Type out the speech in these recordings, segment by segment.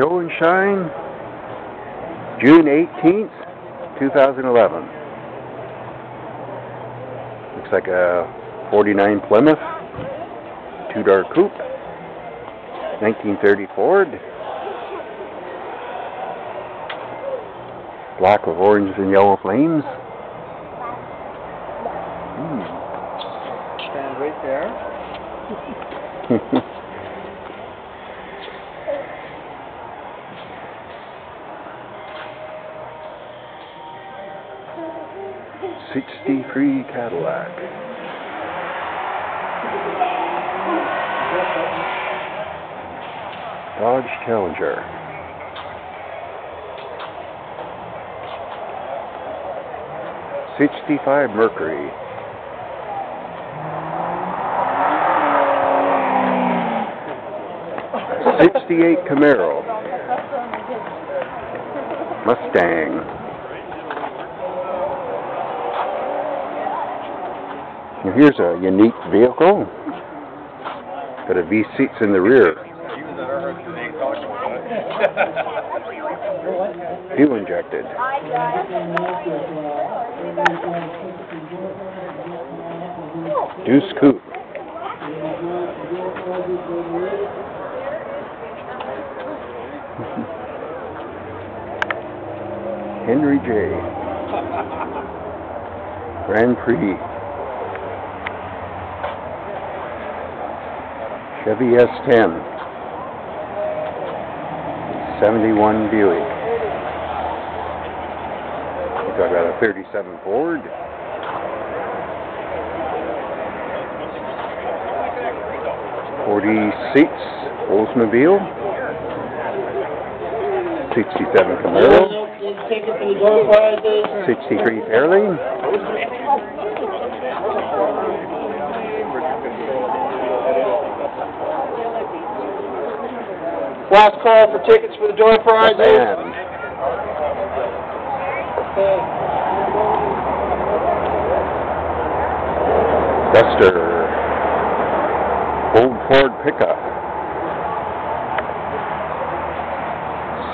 Show and Shine, June 18th, 2011. Looks like a 49 Plymouth, two-door coupe, 1930 Ford. Black with orange and yellow flames. Hmm. Stand right there. Sixty-three Cadillac. Dodge Challenger. Sixty-five Mercury. Sixty-eight Camaro. Mustang. Here's a unique vehicle. Got a V seats in the rear. Fuel injected. Deuce coupe. Henry J. Grand Prix. Chevy S10. 71 Buick. We got a 37 Ford. Forty seats, Oldsmobile. Sixty-seven Camaro. Ticket for the door prizes. Sixty-three Fairlane. Last call for tickets for the door prizes. Duster. Old Ford pickup.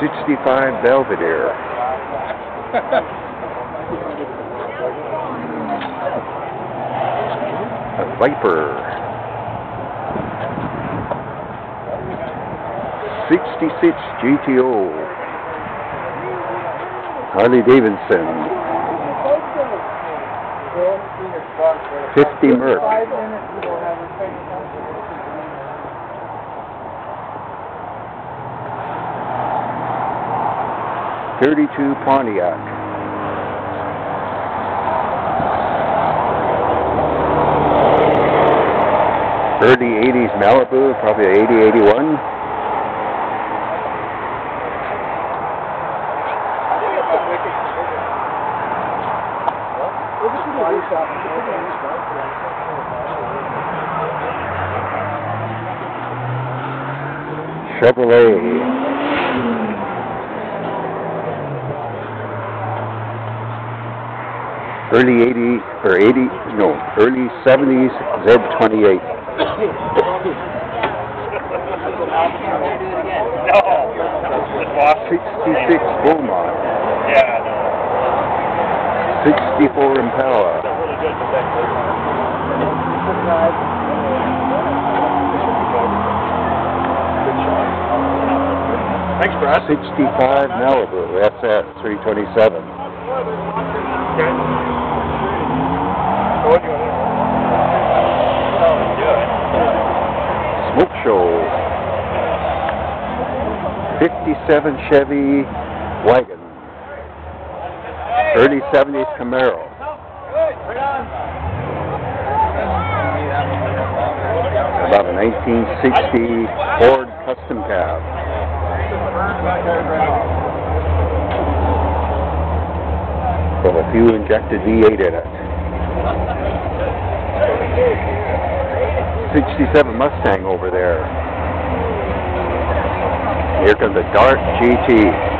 Sixty-five Belvedere. A Viper. Sixty-six GTO. Harley Davidson. Fifty Merc. Thirty-two Pontiac. Early eighties Malibu, probably eighty, eighty-one. Chevrolet. Early 80 or 80, no, early 70s Z28. No. 66 Beaumont. Yeah, 64 Impala. Thanks, Brad. 65 Malibu That's at 327. Okay. So what do you want to do? Oh, do it. Smoke Show. 57 Chevy. Early 70s Camaro. About a 1960 Ford Custom Cab. With a few injected V8 in it. 67 Mustang over there. Here comes the Dart GT.